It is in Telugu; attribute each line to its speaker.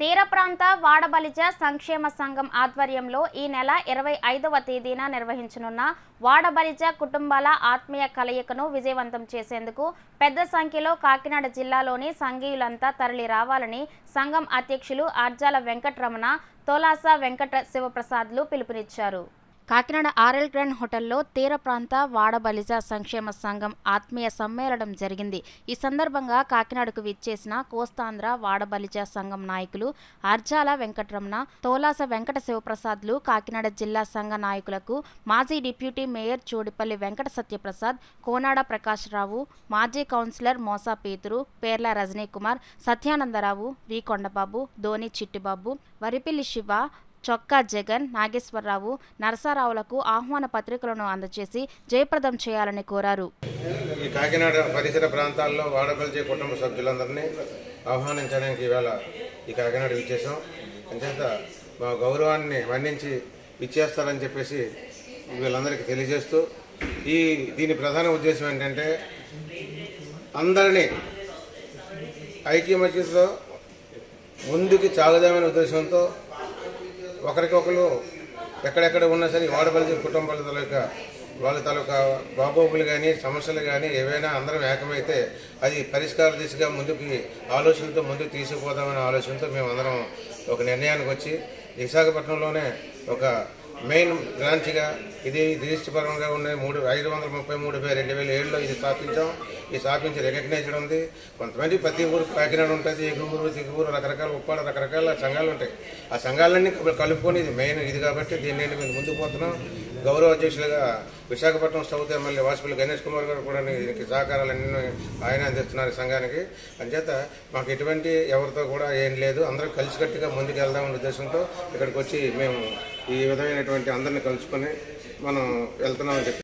Speaker 1: తీర ప్రాంత వాడబలిజ సంక్షేమ సంఘం ఆధ్వర్యంలో ఈ నెల ఇరవై ఐదవ తేదీన నిర్వహించనున్న వాడబలిజ కుటుంబాల ఆత్మీయ కలయికను విజయవంతం చేసేందుకు పెద్ద సంఖ్యలో కాకినాడ జిల్లాలోని సంఘీయులంతా తరలి రావాలని సంఘం అధ్యక్షులు ఆర్జాల వెంకటరమణ తోలాస వెంకట శివప్రసాద్లు పిలుపునిచ్చారు. కాకినాడ ఆర్ఎల్ గ్రాండ్ హోటల్లో తీర ప్రాంత వాడబలిజ సంక్షేమ సంఘం ఆత్మీయ సమ్మేళనం జరిగింది. ఈ సందర్భంగా కాకినాడకు విచ్చేసిన కోస్తాంధ్ర వాడబలిజ సంఘం నాయకులు అర్జాల వెంకటరమణ తోలాస వెంకట శివప్రసాద్లు కాకినాడ జిల్లా సంఘ నాయకులకు మాజీ డిప్యూటీ మేయర్ చోడిపల్లి వెంకట సత్యప్రసాద్ కోనాడ ప్రకాశ్రావు మాజీ కౌన్సిలర్ మోసా పేతురు పేర్ల రజనీకుమార్ సత్యానందరావు వి కొండబాబు ధోని చిట్టిబాబు వరిపిల్లి శివ చొక్కా జగన్ నాగేశ్వరరావు నరసారావులకు ఆహ్వాన పత్రికలను అందజేసి జయప్రదం చేయాలని కోరారు.
Speaker 2: ఈ కాకినాడ పరిసర ప్రాంతాల్లో వాడబలిచే కుటుంబ సభ్యులందరినీ ఆహ్వానించడానికి ఇవాళ ఈ కాకినాడ విచ్చేసాం అంచేత మా గౌరవాన్ని మన్నించి ఇచ్చేస్తారని చెప్పేసి వీళ్ళందరికీ తెలియజేస్తూ ఈ దీని ప్రధాన ఉద్దేశం ఏంటంటే అందరినీ ఐక్యమత్యతో ముందుకి సాగుదామనే ఉద్దేశంతో ఒకరికొకరు ఎక్కడెక్కడ ఉన్నా సరే వాడబలిచే కుటుంబాల తాలూకా వాళ్ళ తాలూకా బాగోగులు కానీ సమస్యలు కానీ ఏవైనా అందరం ఏకమైతే అది పరిష్కార దిశగా ముందుకి ఆలోచనతో ముందుకు తీసుకుపోదామనే ఆలోచనతో మేము అందరం ఒక నిర్ణయానికి వచ్చి విశాఖపట్నంలోనే ఒక మెయిన్ బ్రాంచ్గా ఇది పరంగా ఉన్న మూడు ఐదు వందల ముప్పై మూడు బై రెండు వేల ఏడులో ఇది స్థాపించాం. ఇది స్థాపించి రికగ్నైజ్డ్ ఉంది. కొంతమంది ప్రతి ఊరు కాకినాడ ఉంటుంది ఎగురు దిగురు రకరకాల ఉప్పాడ రకరకాల సంఘాలు ఉంటాయి. ఆ సంఘాలన్నీ కలుపుకొని ఇది మెయిన్ ఇది కాబట్టి దీన్ని మేము ముందుకు పోతున్నాం. గౌరవ అధ్యక్షులుగా విశాఖపట్నం సౌత్ ఎమ్మెల్యే వాసుపల్లి గణేష్ కుమార్ గారు కూడా దీనికి సహకారాలన్నీ ఆయన అందిస్తున్నారు సంఘానికి. అంచేత మాకు ఎటువంటి ఎవరితో కూడా ఏం లేదు. అందరం కలిసికట్టుగా ముందుకు వెళ్దామనే ఉద్దేశంతో ఇక్కడికి వచ్చి మేము ఈ విధమైనటువంటి అందరిని కలుసుకొని మనం వెళ్తున్నామని చెప్పి